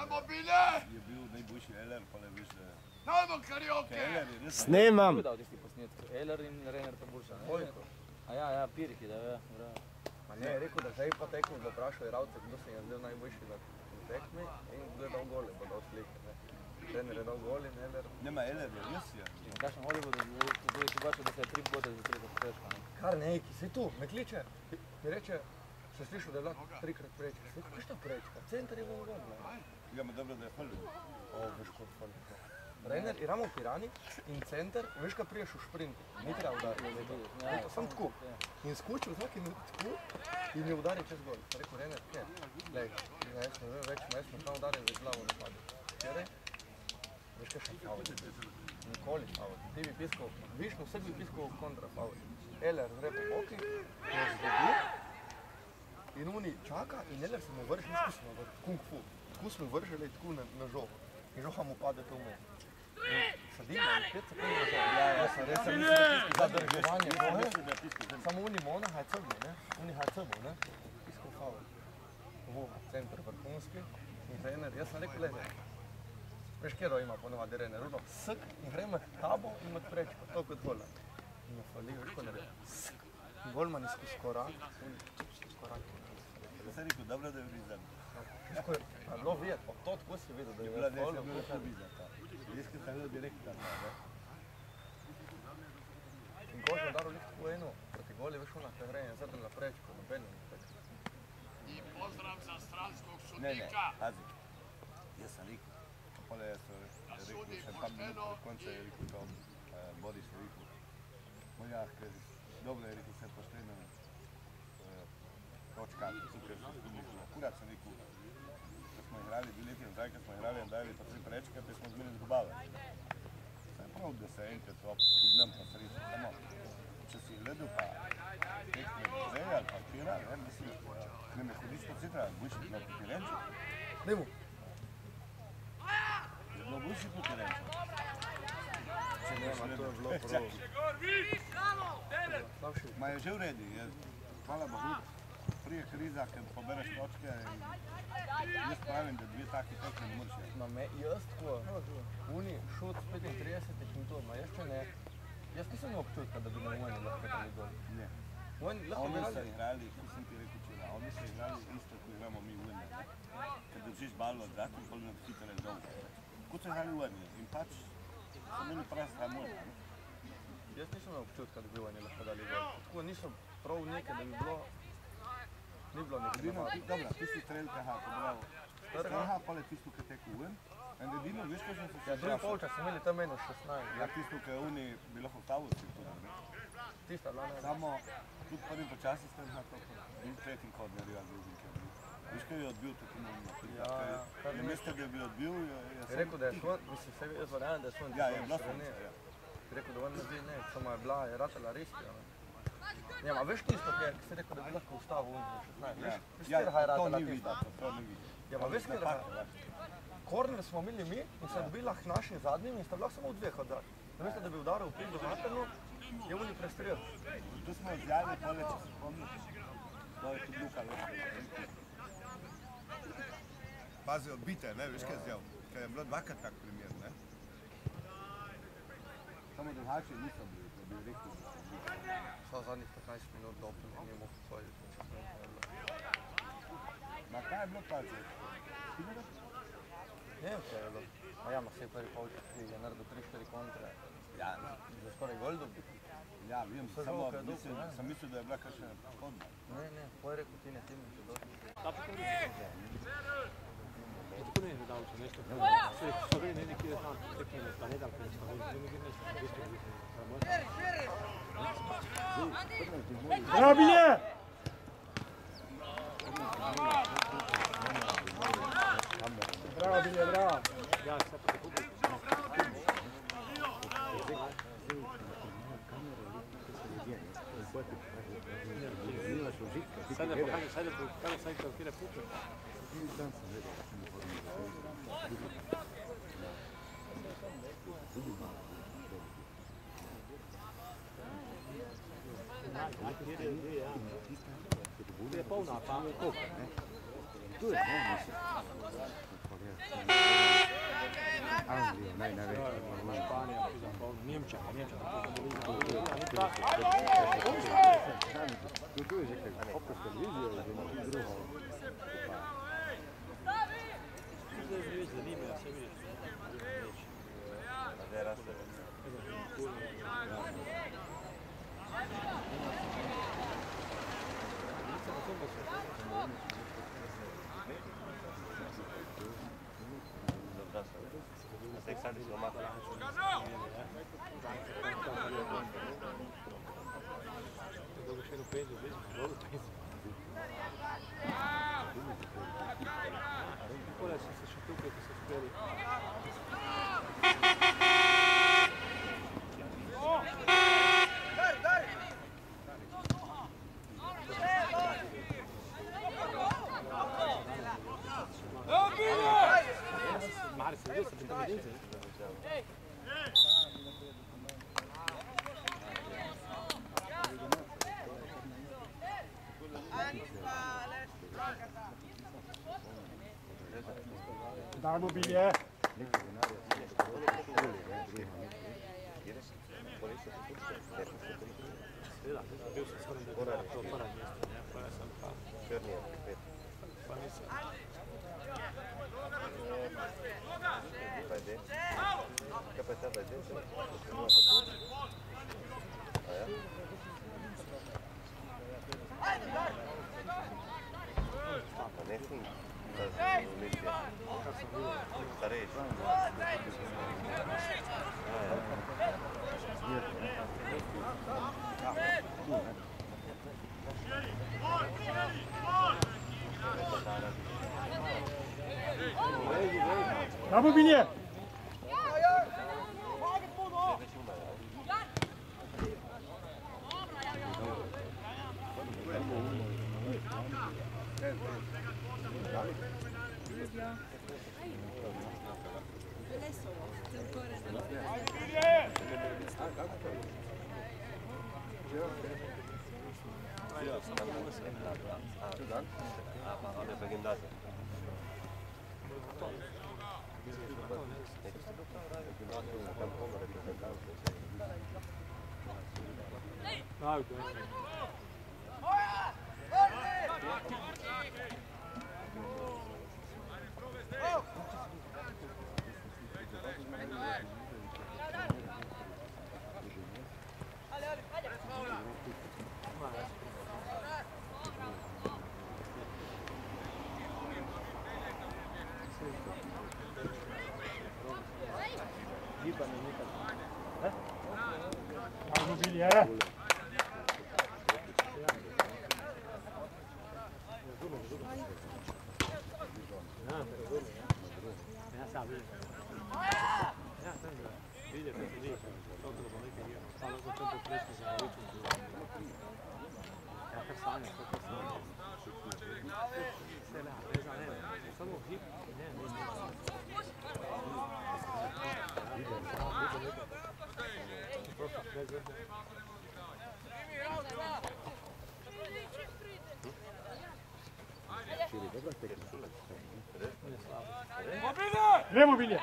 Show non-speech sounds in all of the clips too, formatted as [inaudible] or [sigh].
Ajmo bile! je bil najboljši Eler, pa le veš, da Najmo karioke! Eler je res... Snemam. Kdo je dal tisti posnetek? Eler in Rener pa boljša. Koliko? A ja, ja, Pirki, da je. bravo. Ma ne, je rekel, da zdaj pa tekel, da vprašal igralce, kdo se je zdel najboljši na tekmi in kdo je dal gole, bo dal slike. Ne. Trener je dal gol in Eler. Nema, Eler je res je. In kakšen Hollywood, da je si bašel, da se je tri bote za tri težko. ne? Kar neki, si tu, me kliče. Mi reče, sem slišal, da je bila trikrat prečka. Kaj šta prečka? Center je bil gol. ne. Ja, ma dobro, da je hvalil. O, veš, kot fali. Rener, igramo v Pirani in center, veš, kaj priješ v šprintu. Ni treba udariti. Ja, Sam tako. In skočil vsak in tako in je udaril čez gol. Sem rekel, Rener, kje? Glej, ja, jaz ne vem več, jaz sem tam udaril za glavo na padu. Kjere? Veš, kaj še faul? Nikoli faul. Ti bi piskal, višno vse bi piskal kontra faul. Eler zre po boki, jo zgodi in oni čaka in Eler se mu vrže, nič smo v kung fu. Smo vrželi tako na, na žogo. In žoga mu pade to vmes. In Sadimo in pet sekund na žogo. Ja, ja, sem res sem zadrževanje žoge. Je Samo oni mona haj crbo, ne? Oni haj crbo, ne? Iskal faul. Ovo, center vrhunski. In trener, jaz sem rekel, leze. Veš, kjero ima ponovadi trener, runo, sek in gremo tabo in med prečko, to kot gola. In me fali, veš, ko naredi, sek. In golman izkus korak, korak. Jaz sem rekel, dobro, da je vizan. Veš, je, bilo videti, pa to tako si videl, da Je je bila bilo ne, je bila še vizan. Jaz, ki sem bil direktor, ne. In ko je udaril lik tako eno, proti goli, veš, ona, kaj gre, in zdaj na prečko, noben ne prečko. I pozdrav za stranskog Ne, ne, sudnika. pazi. Jaz sem rekel, pole jaz sem rekel, sem tam bil do konca, je rekel to, eh, Boris je rekel. Moja, ker dobro je rekel, se pošteno, eh, točka, tukaj se skupili, akurat sem rekel, ko smo igrali dve leti nazaj, ko smo igrali in dali pa tri prečke, pa smo zmeraj zgubali. Saj je prav, da se enkrat tudi nam pa sredi, samo, če si gledal pa tekme zdaj ali pa včeraj, ne, mislim, ne me hodiš po centra, boš bilo proti Renču, Nemo, je bilo boljši proti Renču. če nema, to je bilo [laughs] prav. Slabši. Ma je že v redu, je, hvala Bogu, prije kriza, ker pobereš točke in jaz pravim, da dve taki tekme ne moreš. Ma me, jaz tako, uni šut s 35 in to, ma jaz če ne, jaz nisem občutka, da bi na vojni lahko dali gol. Ne. Oni so igrali, kot sem ti rekel včeraj, oni so igrali isto, kot igramo mi v Uni. Ker držiš balo od zraku in pol na hitre dolgo. Kot so igrali v Uni in pač so imeli prost ramon. Jaz nisem imel občutka, da bi vojni lahko dali gol. Tako niso prav nekaj, da bi bilo, ni bilo nekaj Edino, navadi. ti- dobra, tisti strel KH, bravo. Strelha, pol je tisto, ki teku ven. In edino, veš, kaj sem se Ja, drugi polčas smo imeli tam eno 16, Ja, tisto, ki je Uni bilo v Tavusi tudi. ne. tista bila ne. Samo tudi prvi počasi ste na to, bil tretji korner, ja, drugi korner. Veš, kaj je odbil tako na Ja, ja. Kar Ne mislite, da bi odbil, je, je Je rekel, da je svoj, mislim, se jaz verjamem, da je svoj. Ja, je bila sonce, ja. Je rekel, da on ne zdi, ne, samo je bila, je ratala riski, ne. Ja, ma veš tisto, je- ki si rekel, da bi lahko ustavil un 16, Ja, veš? Veš, ja, katerega je to tisto? videti, to ni videti. Ja, ma veš, katerega? Napaka, ja. Korner smo imeli mi in se je dobila k našim zadnjim in sta bila samo v dveh od zrak. Namesto, da bi udaril v prid do Maternu, je oni prestrel. Tu smo vzjali, pole, če se spomniš, to je tudi Luka Luka. Pazi, odbite, ne, veš kaj je zdaj, ker je bilo dvakrat tak primer, ne. Samo drugače niso bili, da bi rekel, da so bili. Vsa zadnjih 15 minut dobro ni mogel hoditi. Ma kaj je bilo ne? Ne vem, kaj je bilo. Ma ja, ma vse prvi polčas, ki je naredil 3-4 kontre. Ja, Že skoraj gol dobil. ja, Vse samo je mislim, ne. sem mislil, da je bila kakšna škodna. Ne, ne, poj rekel ti ne, ti mi še dosti. Tako ne je dal če nešto. Se v Sloveniji nekje znam tekme, pa ne dam kaj Sloveniji, ne gre nešto, isto je. Bravo, Bilhete! Bravo, Bilhete, bravo! Sada pohajam, sada pohajam, sada kalkira puka. Thank you. Pupe. Je polna, pa koliko? Anglija, naj najveća. Španija, pa ono, Njemčija, pa Njemčija, pa Tu tu je že kaj, opet televizija je že drugo. Zanima se vidiš. Zdaj raste. ¿Qué es lo más? will be, memorabilia. 咱们毕业。знаю, да. Yeah. Vem, mobília.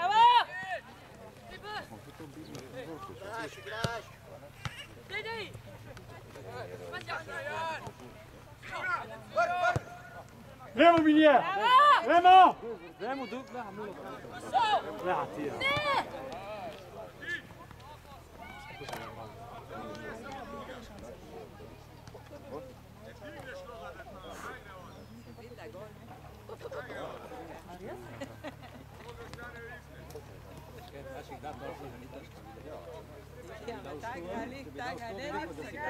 Daj ga, ne lipsega,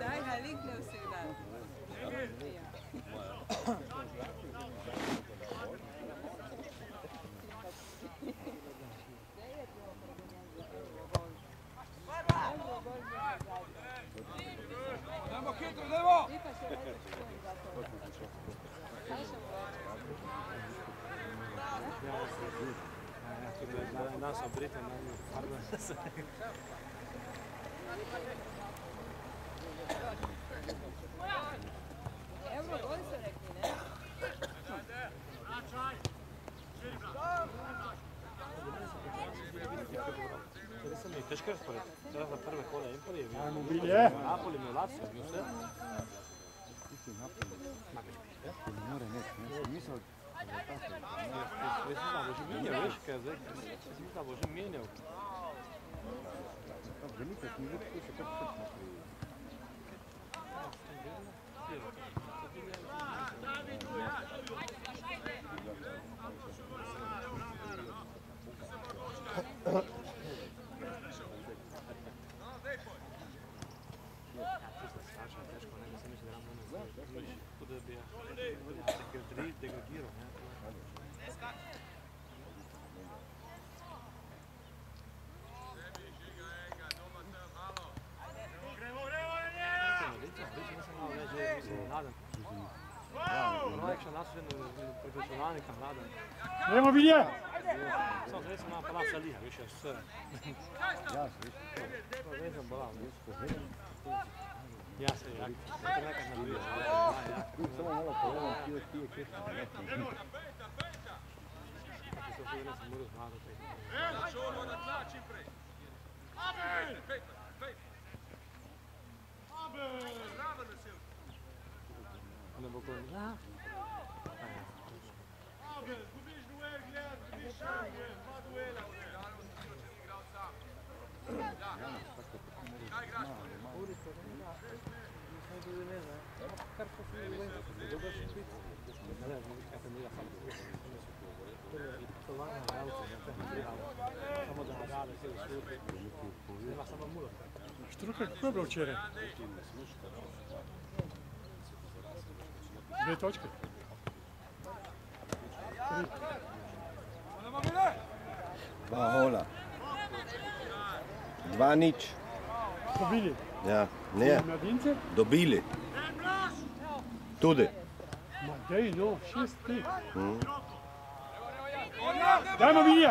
daj ga, likne vseh dan. Ja. Dajmo hitro, dajmo! Nas obrite, nam je pardon. škrspred, čas za prve kola Empoli je bio. Napoli mi je Lazio, bio se. More ne, ne, mislio... Već sam Bože mijenio, već kada je rekao. Već sam Bože mijenio. Želite, mi vidite, kako se William! Zavezana palaca liha, više sve. Ja se više. Zavezan bola, više. Ja se jak. Nekad na dvije. Samo malo pogledam, ti je ti je kješno. Ako se ovdje sam morao znati. Evo, što ovo na tla čim pre. Abe! Petar, Petar. Abe! Bravo da se. Ne mogu. Da. Štruka, kako je bilo včeraj? Dve točke. Dva hola. Dva nič. Pobili. Ja, ne, Mladince? dobili. Tudi. Ma dej, no, šest pik. Mm. Dajmo, Bilje!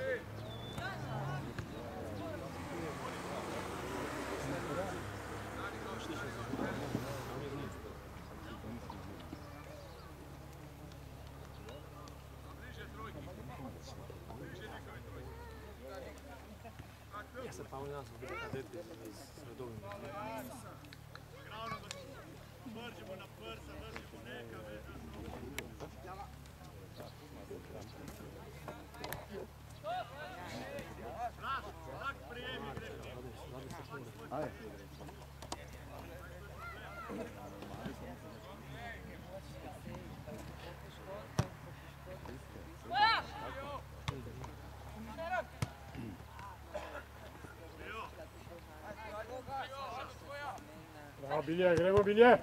Bilye, Grego Bilye.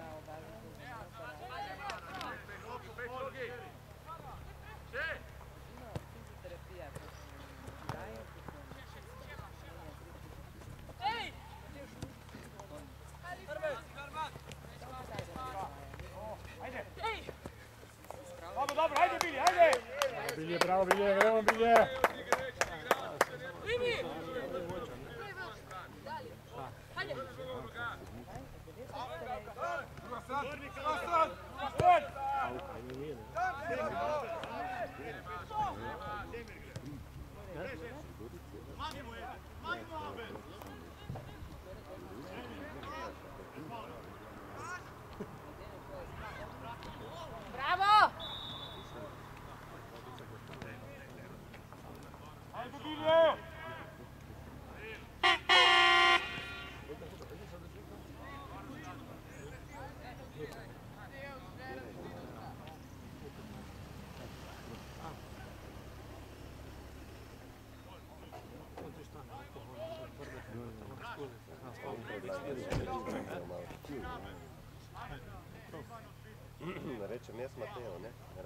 Rečem jaz Mateo, ne? Ne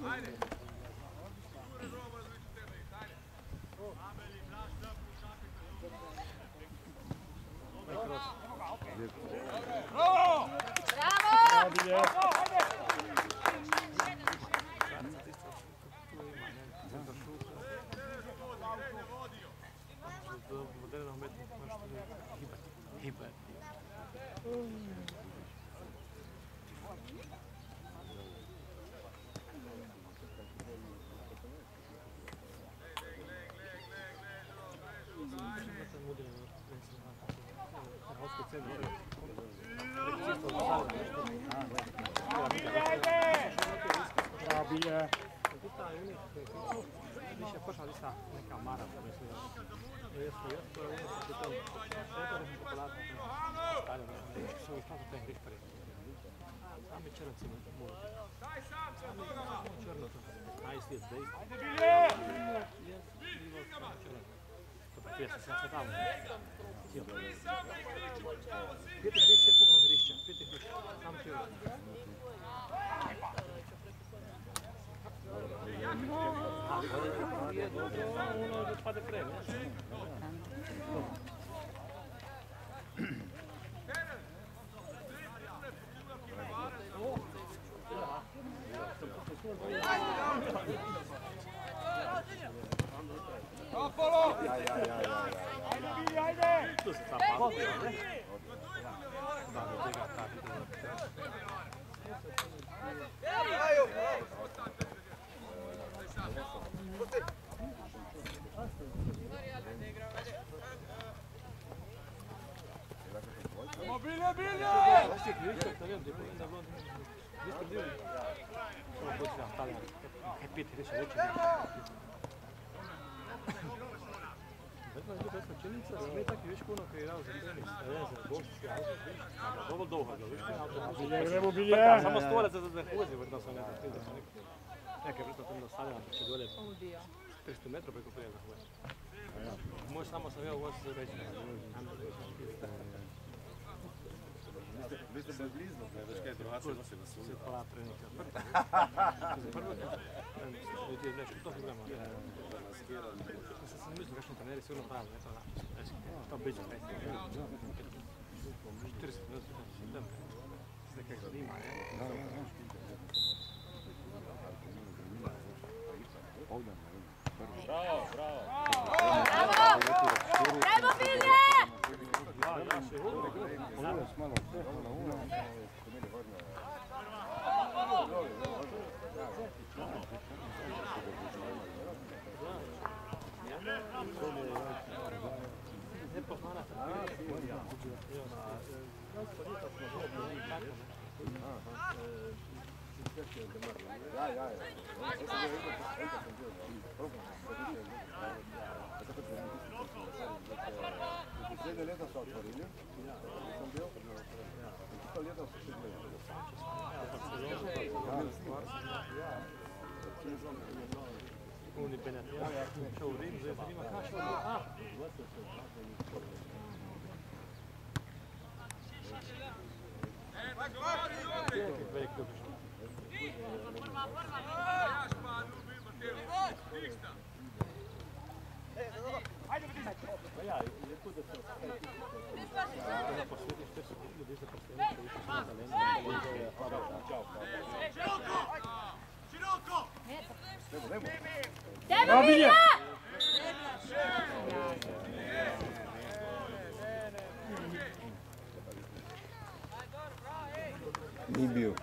Vale. Bra, Bile. Više pošalista neka mara, mislim. Jesu, jesu, jesu, pitam. Sve to nešto popularno. Ajde, što mi stavite te hriš prije. Sami črnci mogu. Sami črnci. Aj, slijed, dej. Ajde, Bile! Jes, bilo črnci. Super pesa, sam se tamo. Pete Grić se pukao Grišća, Pete Grić, samo će Ono pade pre, ne? Bilje, bilje! Znaš počne na Talijan, kaj je bila činjenica, da mi taki viš kuno koji je igrao za tenis, ne znam, za golfski auto, a ga dobro dolgo, ga viš kuno auto. Bilje, gremo bilje! Samo stvorac za da huzi, vrlo sam nekaj sam nekaj. Vrlo tam da će dolje 300 metra preko prije za huzi. Moj samo sam jeo vozi za Mislim da je blizu, ne veš kaj drugače, da se nasulja. Se pa trenika. Prvo, ljudje vleče, to ne gremo. Mislim, sem mislil, kakšni treneri sigurno pravi, ne to da. To biđa, ne. 40 minut, sedem. Zdaj kaj zanima, ne. Bravo, bravo. Bravo, bravo. Bravo, Bilje! naše odbrane. Ulaz malo na ulaz. Ja, ja, ja. delete só, Corinho. Entendeu? Deleta só, Corinho. Oni penetriraju, što u Rimu, znači ima kašlo. Ah! E, tako, Corinho! Čekaj, preko. Prva, prva, prva! Devo migliorare! Libiu.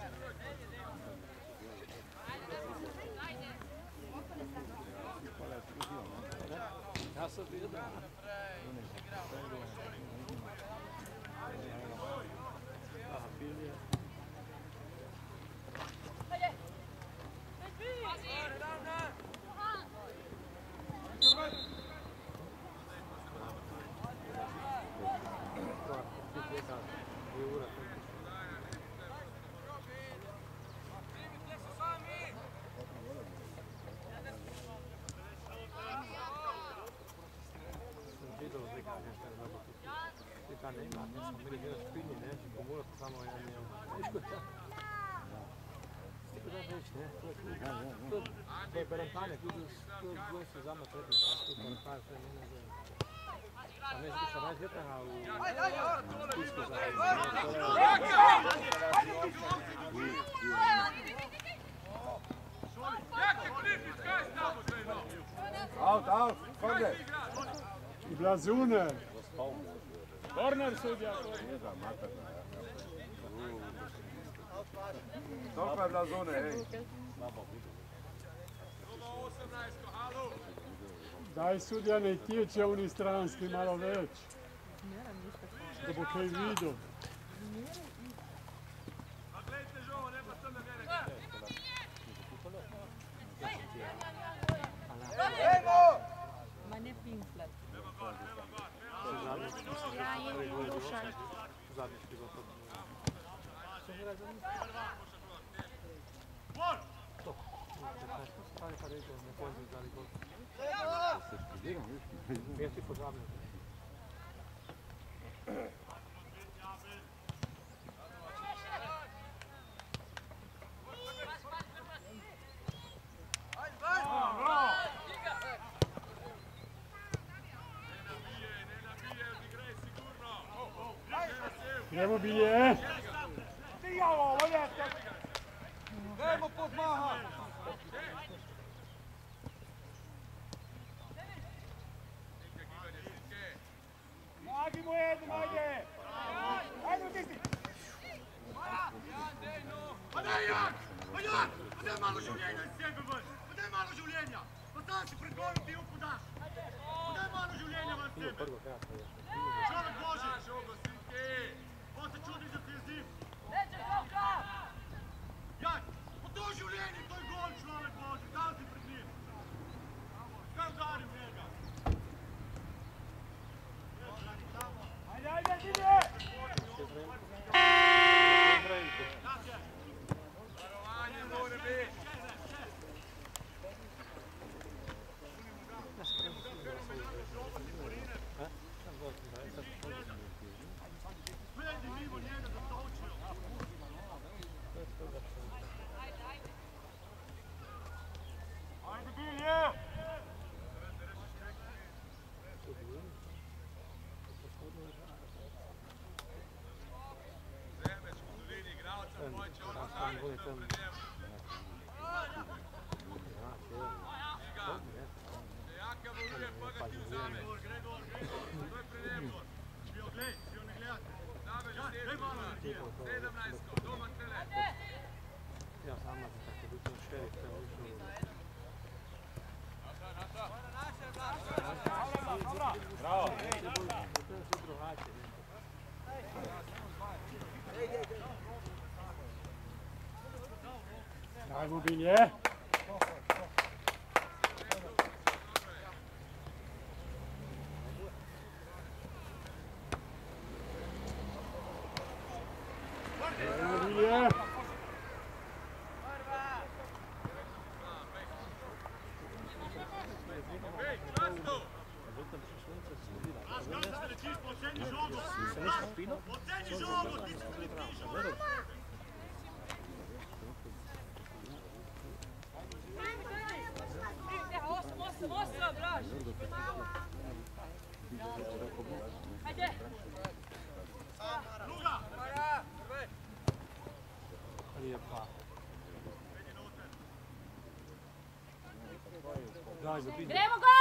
perempalje, vidiš, tu zama prednje, tu perempalje, sve ne ne znam. A ne znam što radi vjetrana u... Out, out, kode? Blazune. Korner sudja. Ne znam, materna. Toliko blazune, ej. Eh. Slabo vidim. Daj sudjane, ti će oni stranski malo već. Da bo kaj vidio. Ma ne pimplat. Ja, je Dušan. Zadnji ti fare fare il non puoi usare il gol. Vedi, posabile. будет он mówię. Grêmio, gol!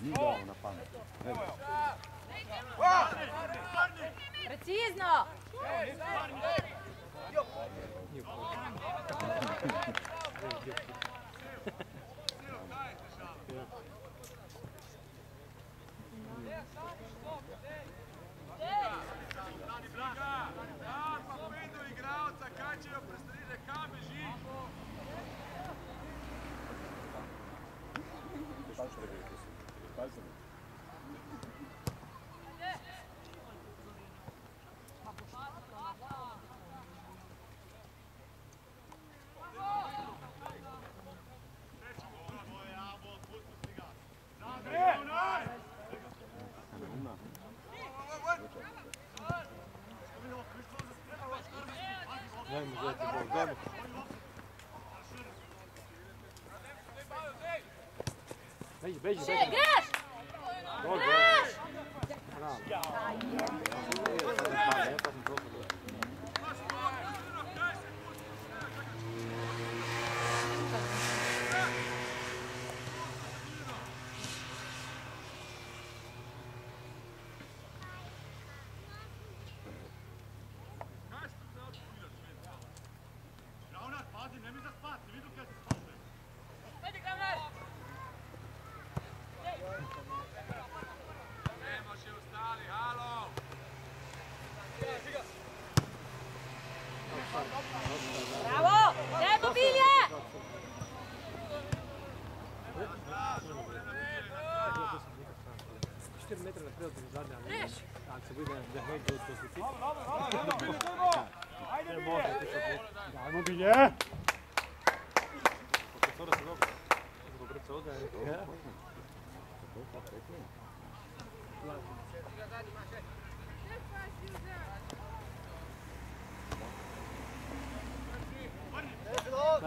Ni dao na pamet. Precizno! Da, pa pazili. Dajmo, dajte Bog, dajmo. Beetje, beetje. weg.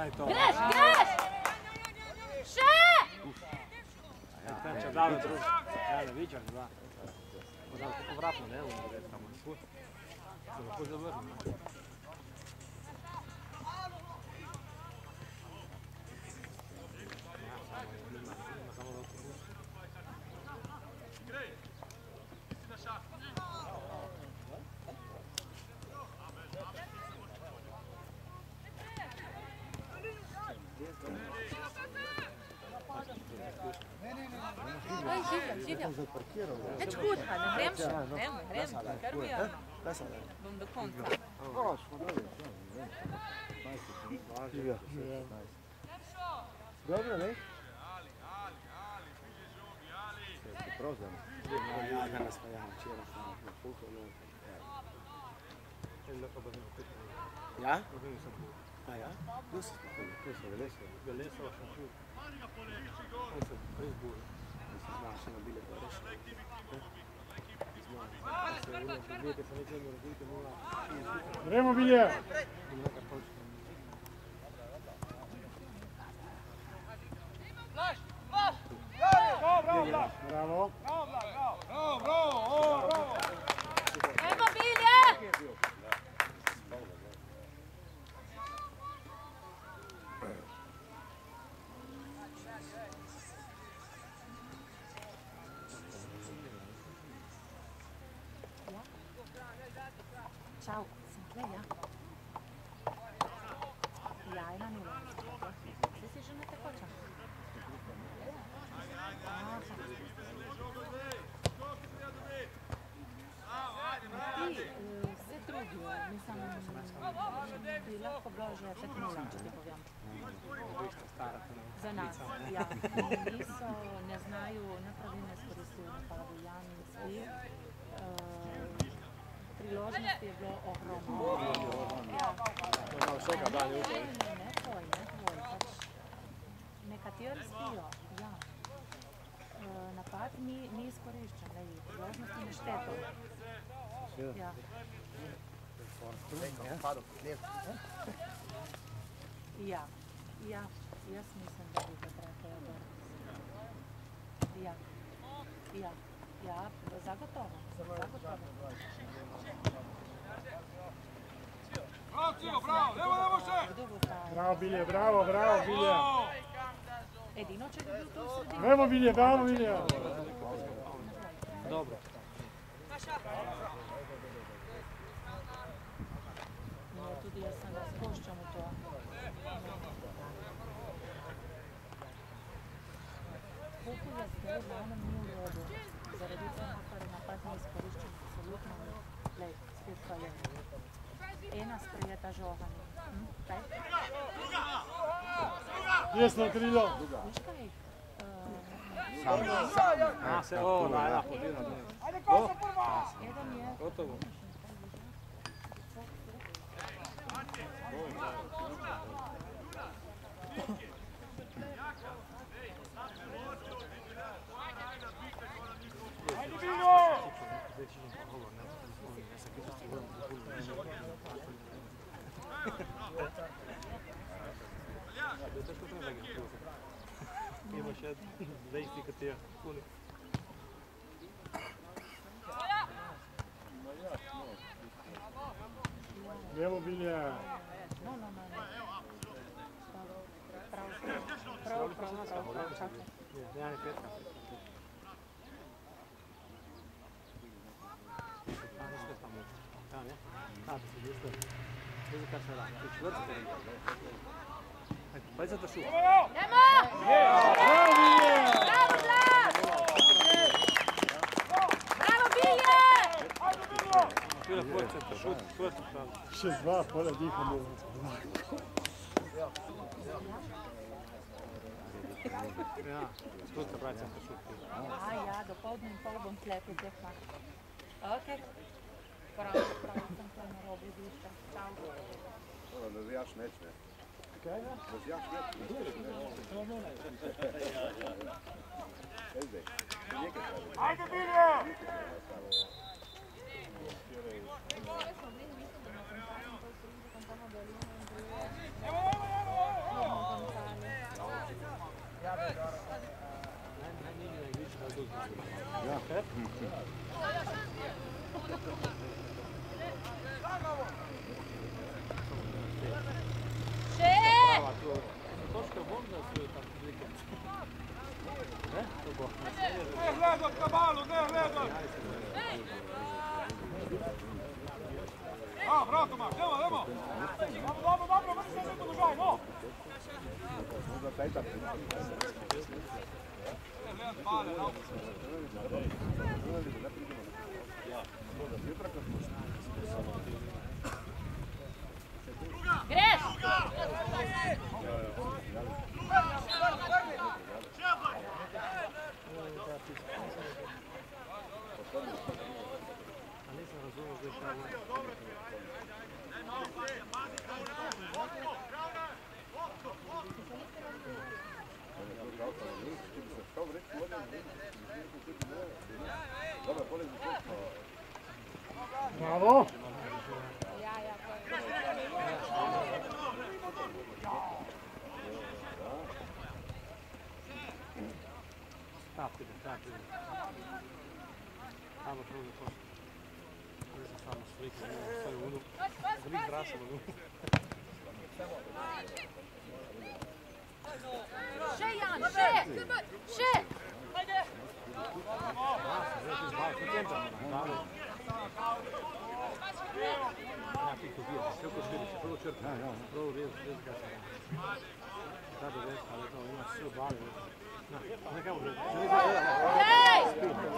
Daj to. Greš, greš! Še! Ten će dave drugi. Ja, ne viđam, da. Možda tako vratno, ne, ono gdje tamo. Tu. Se lahko zavrne. Življa. Več kutha, ne grem še, ne grem, kar mi je. Bom do konca. Dobro, ne? Ali, ali, ali, bliže žogi, ali. Se prozam. Ili lahko bo zelo pitno. Ja? Problem sem bil. A ja? Tu so velese. Velesova sem čul. On se res se neče narediti, mora Gremo, Bilje. nekaj točno. Bravo. że w takim rządzie nie powiem. Za nas, ja. Ja, ja, zagotovo. Zagotovo. Bravo, Cio, bravo, evo evo še! Bravo, Bilje, bravo, bravo, Bilje. Edino će bi tu sredinu. Evo, Bilje, bravo, Bilje. Dobro. Maša! No, tudi ja sam vas ker je napad ne izkoriščen, absolutno ni. Lej, spet pa je. Ena sprejeta žoga. Hm? Kaj? Desno krilo. Veš kaj? Uh, A, se, o, da, da, hodila. eden je Gotovo. Ima Olha, desde que ter. Levo bilha. Não, não, não. Prav, prav, prav, prav, čakaj. Ja, ne, petka. Da, ne? Da, da se isto. Ne znam kaj se radi. Se radi. To je čvrsto. Ajde, pa za to šut. Šura, porce, šut, šut, šut. Še dva, pola dihamo. Ja, šut, pravi, sem to šut. A ja, do povdne in pol bom tle pri teh mah. Ok. Prav, prav, sem tle na robu igrišča. Čau. Navijaš meč, ne? krijgen? Dat is ja, ja.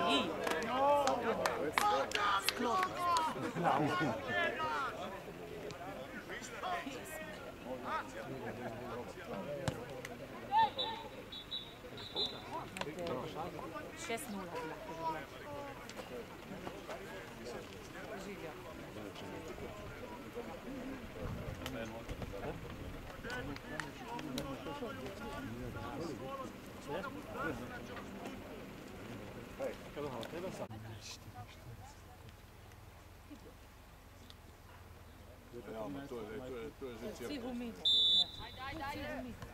Ei! Não! Ja, jumito.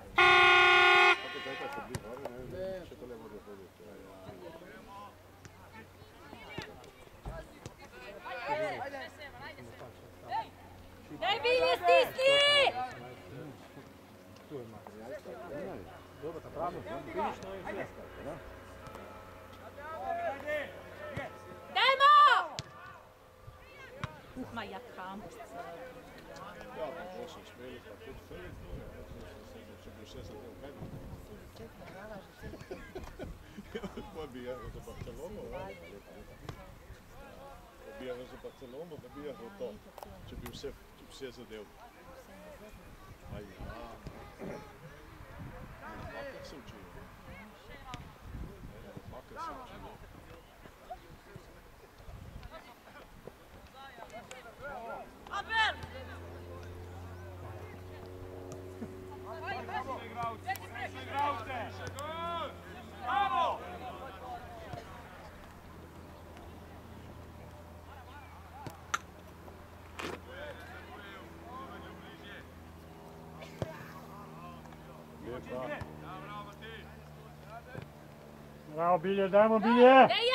bilje, stisni! Добрата право, финишно е излезка. Демо! Ух, ма ја кам. Ja, loše špeli, pa tudi que Če bi še zadel kaj. Pa bi jaz za Barcelono, bi jaz za Barcelono, da bi jaz za to. Če bi vse, vse zadev. Aj, ja. Soğuk soğuk çalıyor. Hakikaten soğuk çalıyor. Nou, bieden, duim op bieden. Nee,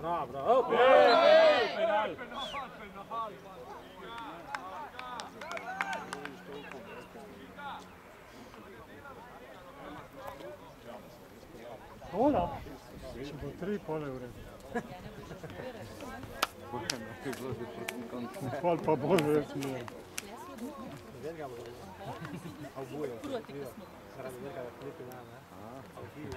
bo šel, da bo šel, to je šansa da je ljudi. Bravo, bravo. Ej, penal. Hvala. Če bo tri, pol je v redu. Pol pa bolj verjetno je. Verga bo dobro. A v boju. Zaradi verga da klipi na, ne? A v boju.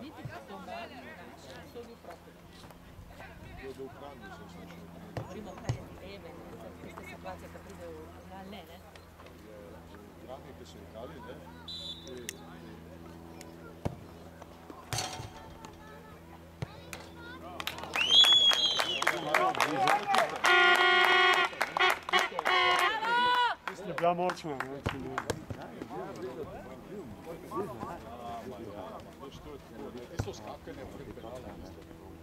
Niti kako mali, so bil prosti. To je v Kranju sem slišal. Govorimo, kaj je tebe, tiste situacije, ko pride v final, ne, ne? V Kranju, ki so igrali, ne? Ti- Je bila močna, ne? če ne. Veš, to je tako, ne, tisto skakanje pred penalom, tisto.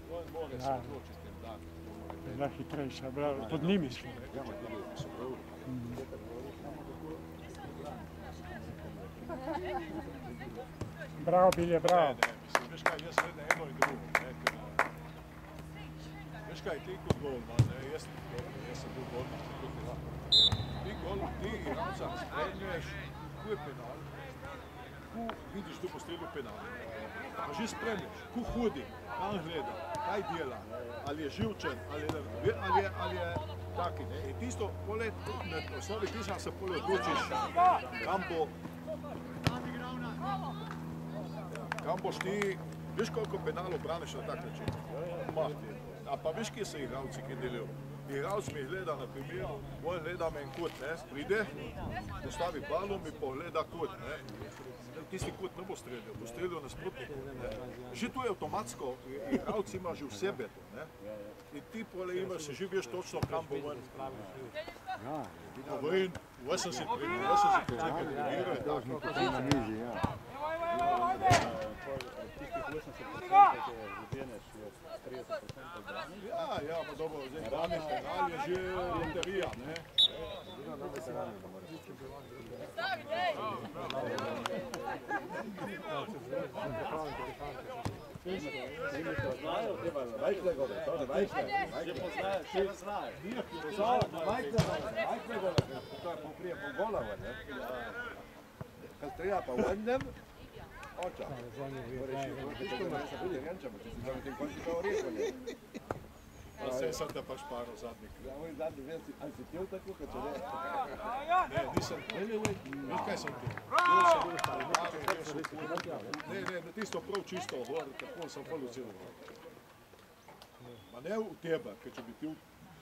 To je more se Ja. odločiti najhitrejša bravo, pod njimi smo. Mm. Bravo, Bilje, bravo. Veš kaj, jaz vedno eno in drugo. Veš kaj, ti kot gol, ne, jaz sem bil gol, ti kot gol. Ti gol, ti igralca spremljuješ, tu je penal. Ko vidiš, da bo streljal penal, pa že spremlješ, ko hodi, kam gleda, kaj dela, ali je živčen, ali je, ali je, ali je taki, ne, in tisto, pole, na osnovi tisa se pole odločiš, kam bo, kam boš ti, veš koliko penalov braniš na tak način? Mah, a pa veš, kje so igralci, ki delajo? Igralec mi gleda, na primer, on gleda me en kot, ne, pride, postavi balo, mi pogleda kot, ne. Tisti kot ne bo streljal, bo streljal nasprotnik. ne. Že to je avtomatsko, igralec ima že v sebe to, ne. In ti pole imaš, že veš točno, kam bo ven. Govorim, jaz sem si treniral, jaz sem si počakal treniral in tako. Na mizi, ja. Ja, ja, pa dobro, zdaj danes penal je že loterija, ne. Kad treba pa vrnem, oča. Pa se je sad da paš zadnjih. Ja, zadnji si ti kad će ne? Ne, sam ti. Ne, ne, ne, ti sto prav čisto gor, kako sam polju. Ma ne u teba, kad će biti u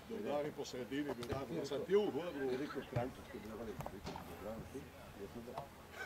Dodavi po sredini, dodavi. Sam ti u Riku Kranku, kad ne valim.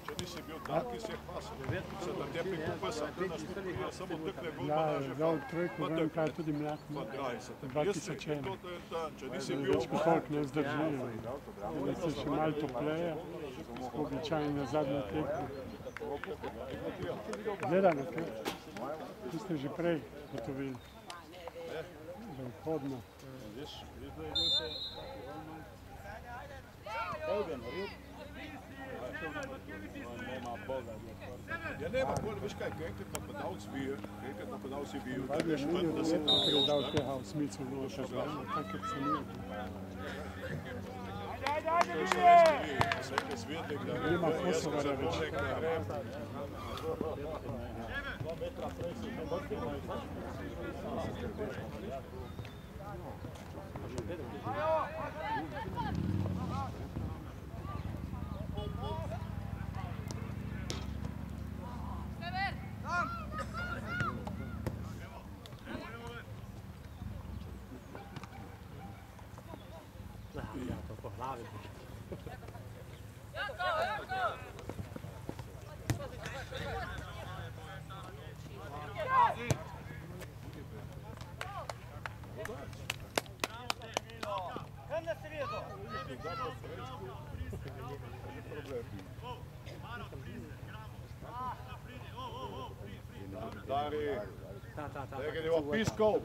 Ja. Če nisi bil taki, se hvasa. Se da te prikupa, se te nastupa, samo tekle gol, pa Ja, da že dal trojko, vem kaj je tudi mlad. Pa draj se te. 2001. To je ta, če nisi bil, Več kot toliko ne zdržijo. Zdaj se še malo topleje, običajno na zadnji tekmi. Gledano, kaj? Vi ste že prej gotovili. Da je hodno. Ja nema bolje, viš kaj, enkrat napadalec bije, enkrat napadalec je bil, da je šprt, da se tam je dal kaj Smicu, no še stari. Ta, ta, ta. Nekaj je opiskal.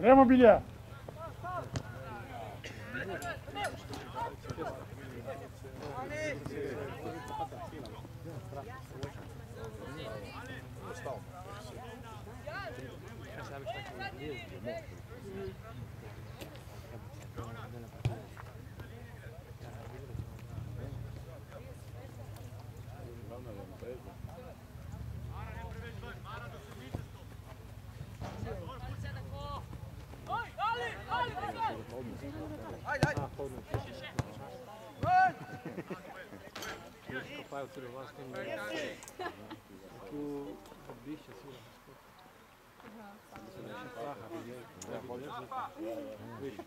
Прямо бедя!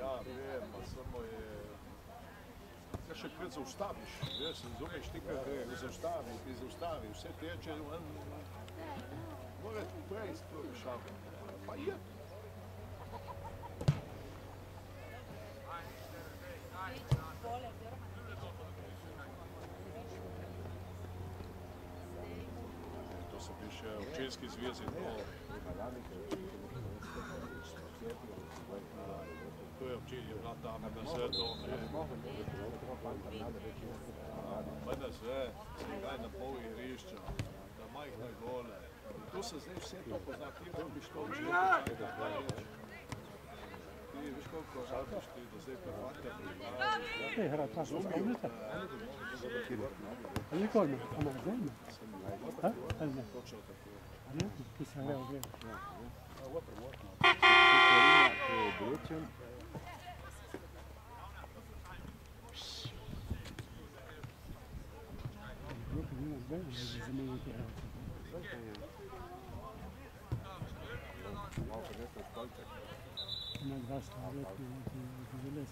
Ja, vem, a samo je... Ja, še krat zaustaviš, veš, razumeš, ti kad ga zaustavi, ti zaustavi, vse teče, on... Mora prej to rešavati. Pa je. To so bili še občinski zvezi, to... To je občin, je bila tam MNZ, to ne. MNZ, se igraj na pol igrišča, da majhne gole. To se zdaj vse to pozna, ti rabiš koliko Ti veš koliko rabiš ti, da zdaj prvaka pripraviš. Kaj igra ta se spomnite? Ali kod me? A ma zemlja? A? Ali ne? Točno tako. Ne? Ti sam evo gledam. Grupa nima zemlja, da bi zamenjati Na dva stavětky vyvede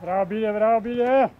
Vrábíde, vrábíde!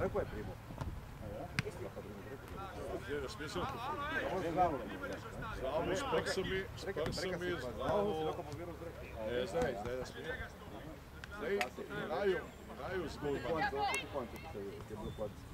Rekao je primo. Gdje smisao? Znamo, špak sam mi, špak sam mi, znamo. Ne znam, zdaj da smijem. Zdaj, naju, naju zgodba. Kako ti koncu? Kako ti koncu?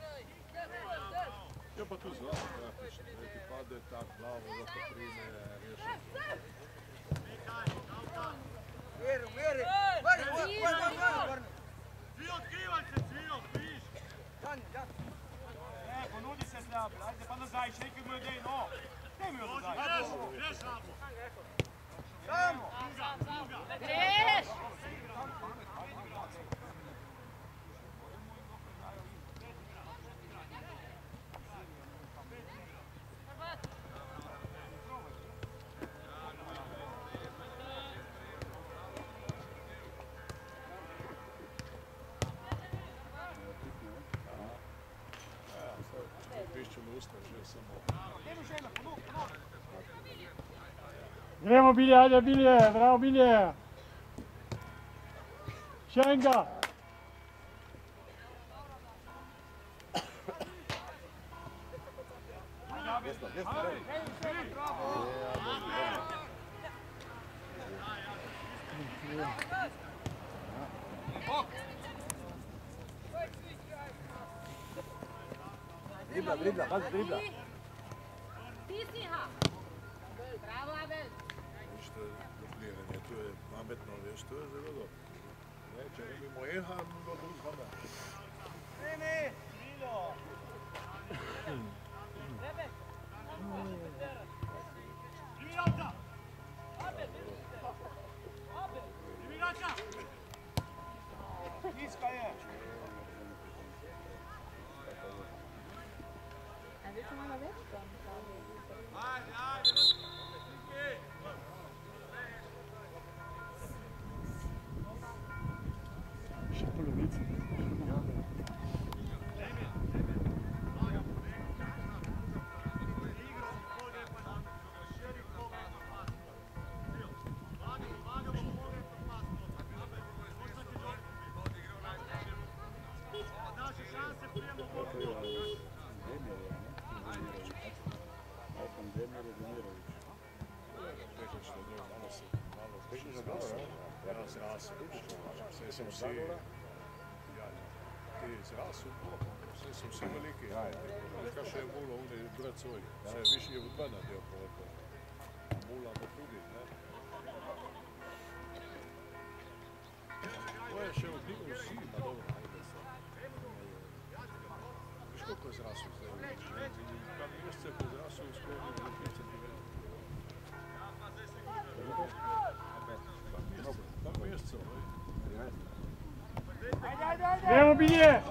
Kaj pa tu zelo ne, ti pade tak glavo, da to prime, reši. Svi otkrivajte, Cvijo, piš! E, ponudi se slab, ajde pa nazaj, še nekaj mu je dej, no. Dej mi jo nazaj. Greš, greš, Ramo! Greš! Andiamo Bilier, Bilier, bravo Bilier. Scenga. Destra, Dribbla, dribbla, dribbla. što je zelo Neče, ne bi mojeha, mnogo drugega. Ne, ne, Milo! Rebek! Kako se so vsi, ja, ti zrasu, vse so vsi veliki, veš kaj še je mulo, on je brat svoj, vse je od mene del po Mula pa tudi, ne. To je še od njih vsi, pa dobro, ajde se. Viš koliko je zrasu zdaj, 毕业。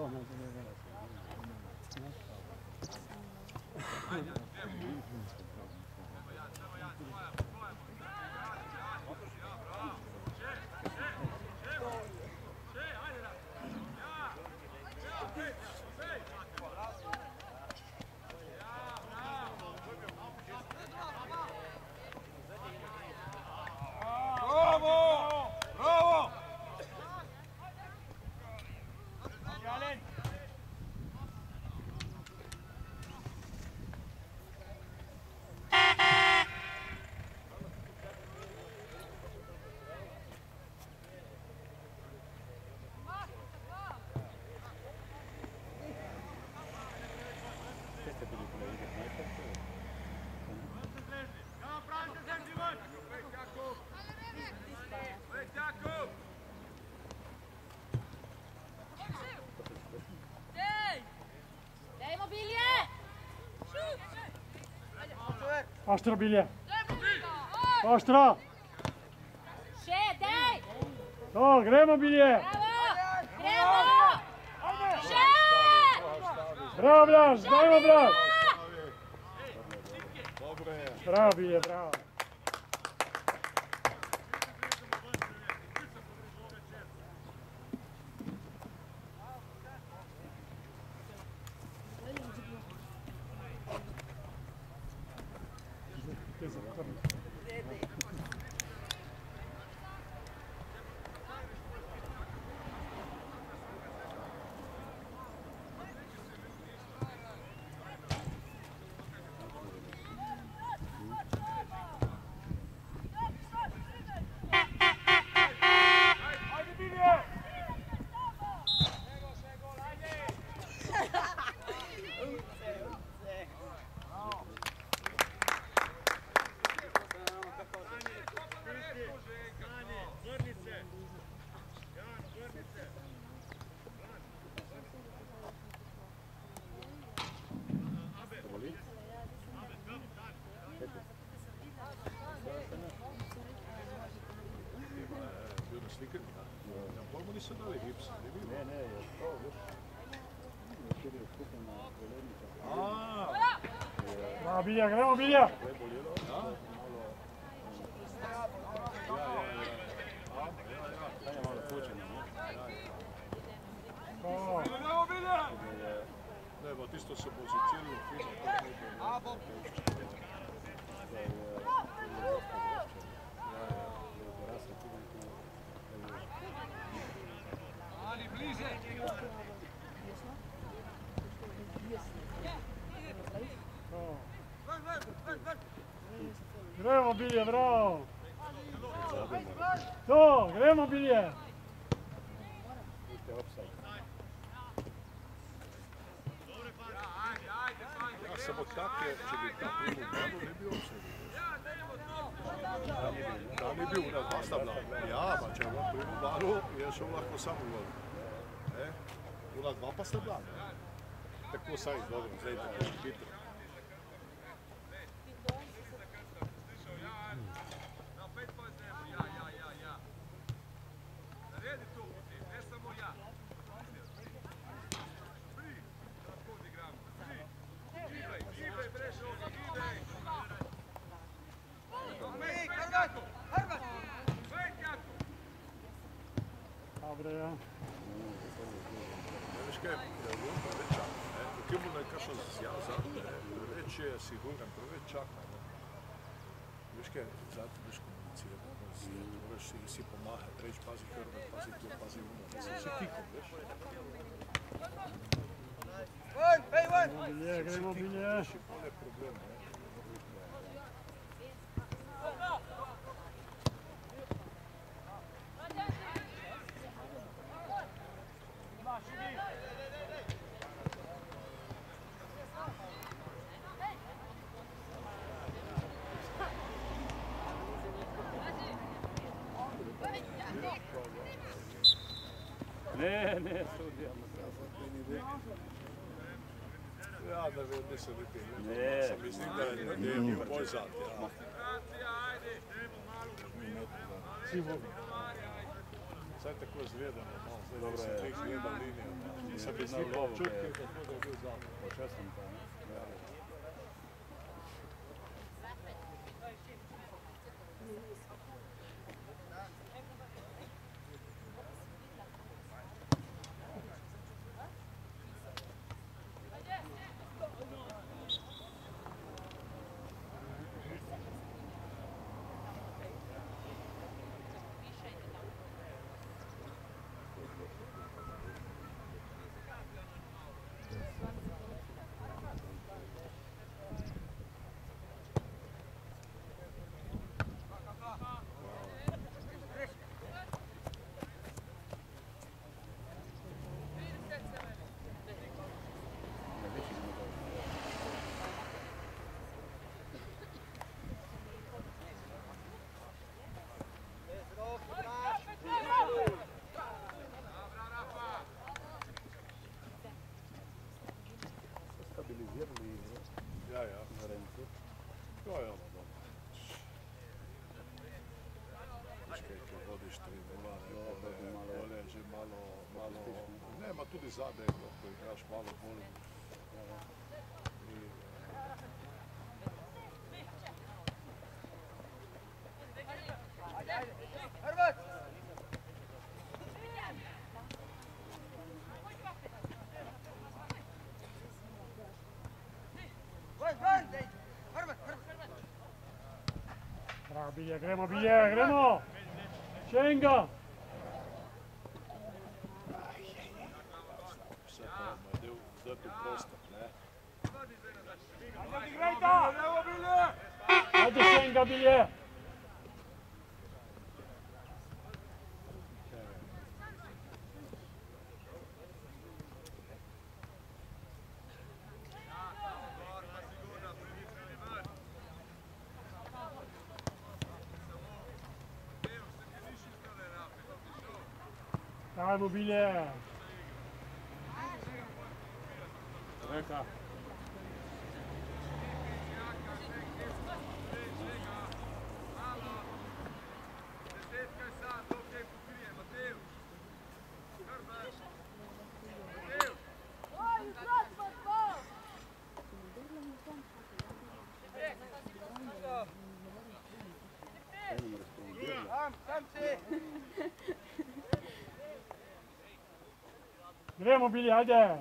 Oh, no, no, no, no. Oštro bilje! Oštro! Še, daj! To, gremo bilje! Bravo! Gremo! Še! Bravo, Blaž, dajmo, Blaž! Dobro je. Bravo bilje, bravo. Bil na slikanju, ja. Ja, pojmo niso dali gips, ne bi Ne, ne, je to, veš. A, Bravo bilje, gremo bilje! to je bolelo, ja. Ja, ja, ja. A, ja, ja. Kaj je malo počeno, ne? Ja, ja. To, Bravo, Bilja! Ne, bo tisto se bo začelo fino. A, bo. Ali bliže! to. Gremo bilje, bravo! To, gremo bilje! Ja samo tako, če bi ta ne bi opsaj. Da ne bi unad. Ja, pa če imam primu varu, je sam. ovako samo uvod. Ula dva pa ste dan. Tako sad, dobro, zdaj tako. vez pazi prvé, pazi tu, pazi pazi se kikom, vieš. Von, hej, von! Mobilje, gremo, mobilje. Še bolje ne? Ne, ne, sudijamo. Ja, da ve, ne se leti. Ne. Mislim da je je bil bolj zad, ja. Saj tako zgledamo, no, zdaj Dobro, nisem teh gledal linijo. ne. Nisem bil na lovu, čutki, kako da je bil zad. Počasno pa, ne. Malo, ne, ma tudi zadaj, ko igraš malo bolj. In, Bravo bilje, gremo bilje, gremo! Še Gare immobilière. D'accord. Come. Grêmio Mobiliário é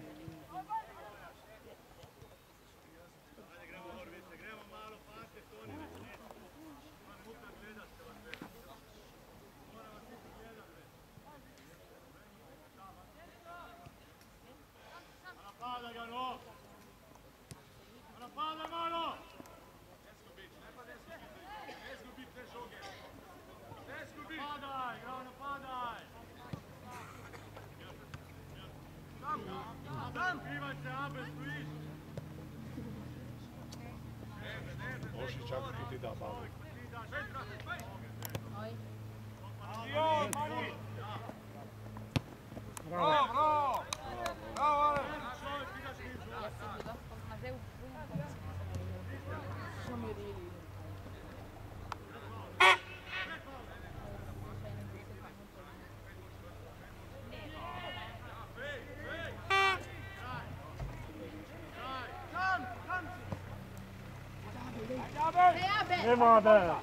Les vendeurs.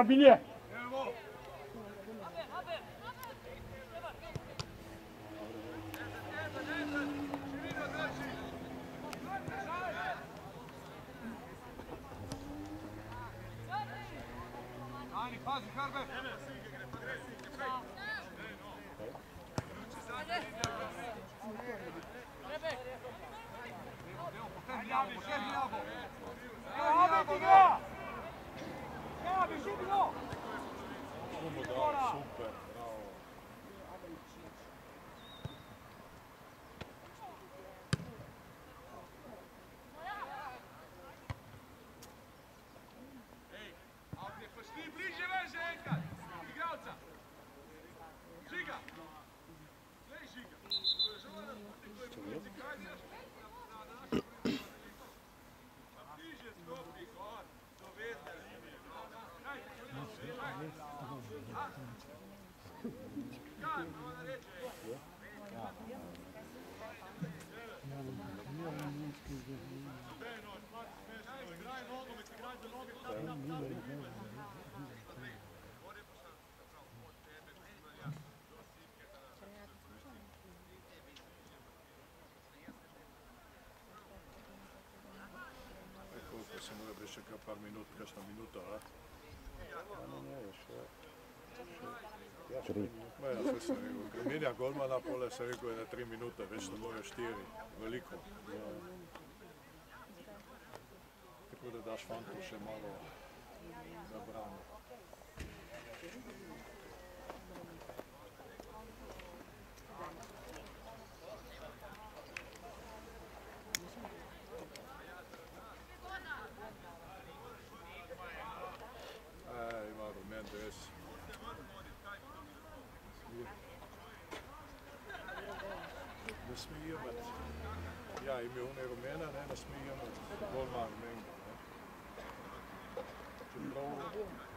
Abelha. Se biti še kar par minut, kakšna minuta, a? Ma ja, sve sam rekao, kad mijenja golmana, pole sam rekao je na tri minute, već ne more štiri, veliko. Tako da daš fantu še malo za brano. 야 임명내고 맨날 내가 스미가는 뭘 말하는 거네. 좀 너무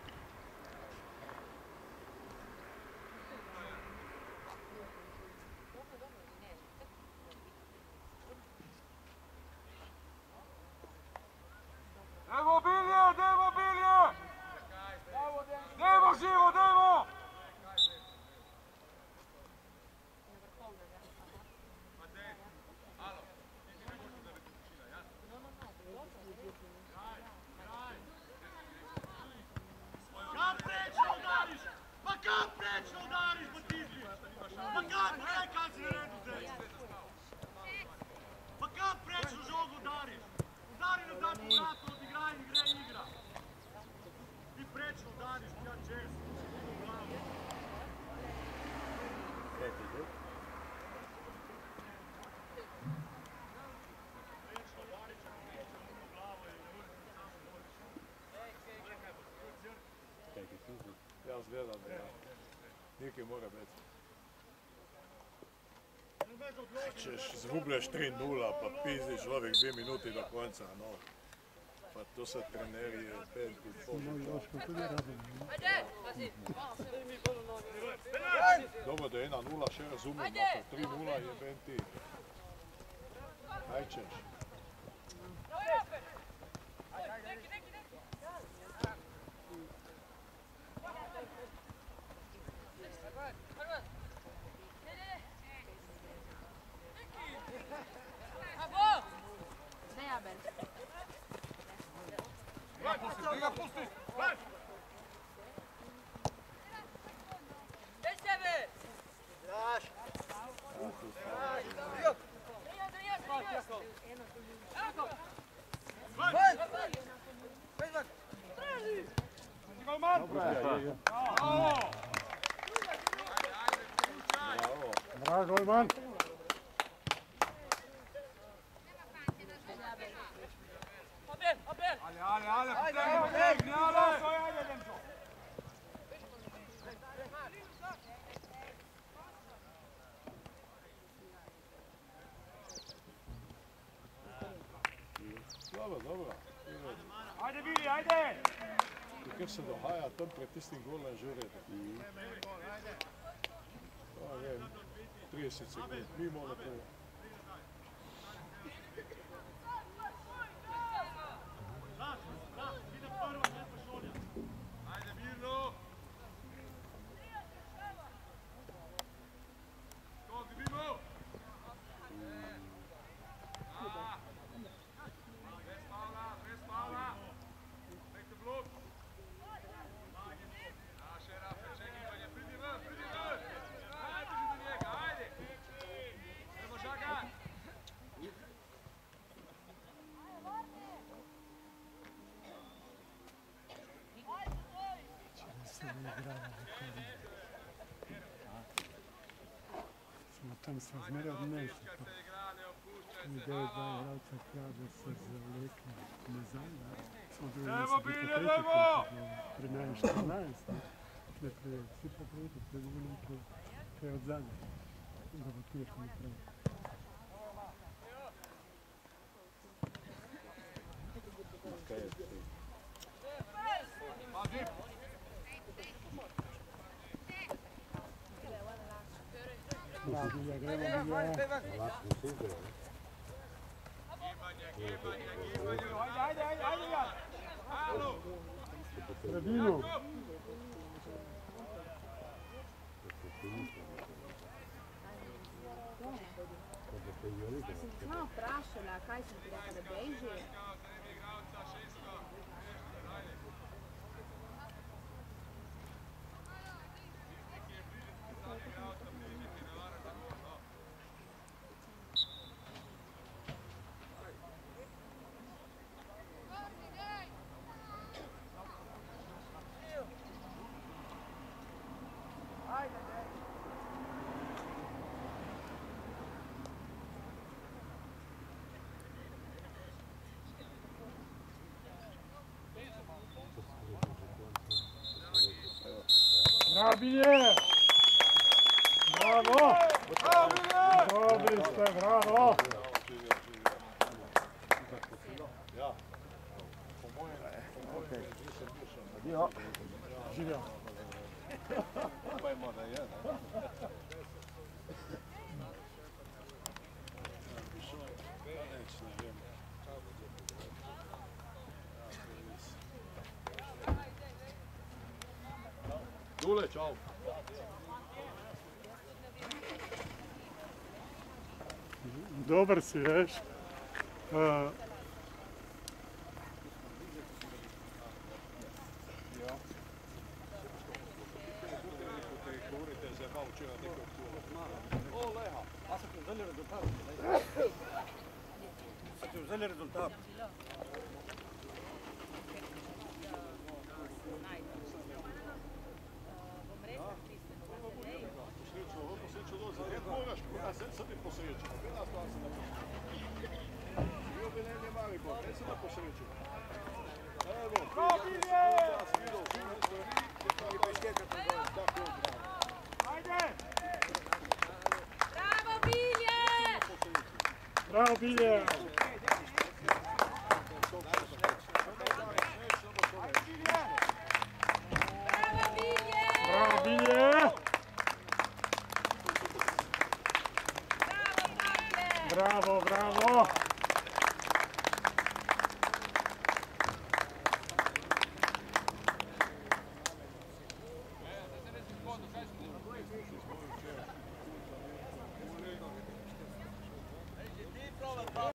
Jaz gledam, da nekaj mora biti. Češ zgubljaš 3-0, pa pizdiš človek dve minuti do konca, no. Pa to so trenerji, pet in pol. Dobro, da je 1-0 še razumem, ampak 3-0 je ben ti. Kaj češ? Kolman! Brawo! Brawo, Kolman! tad pretisni gol na žuredu. Mm. To je 30 sekund, mimo ono prvo. Samo tam se zmeraj Mi se, devet, dva igralca krade se zavlekli nazaj. ne. Samo drugi Idemo, niso bili Bilje, pokreti, idemo! Pri meni 14. ne. Ne pri, vsi pokreti, pred njim kaj od zadnje. Da bo teško naprej. Trevinho. Não, praxe, lá, cai, se não tiver cada 10 dias. Bravo! Bravo! Dobri ste, bravo! Ja. Po mojem, po mojem, nisem bil še. Živjo. Upajmo, da je. Dober si, veš.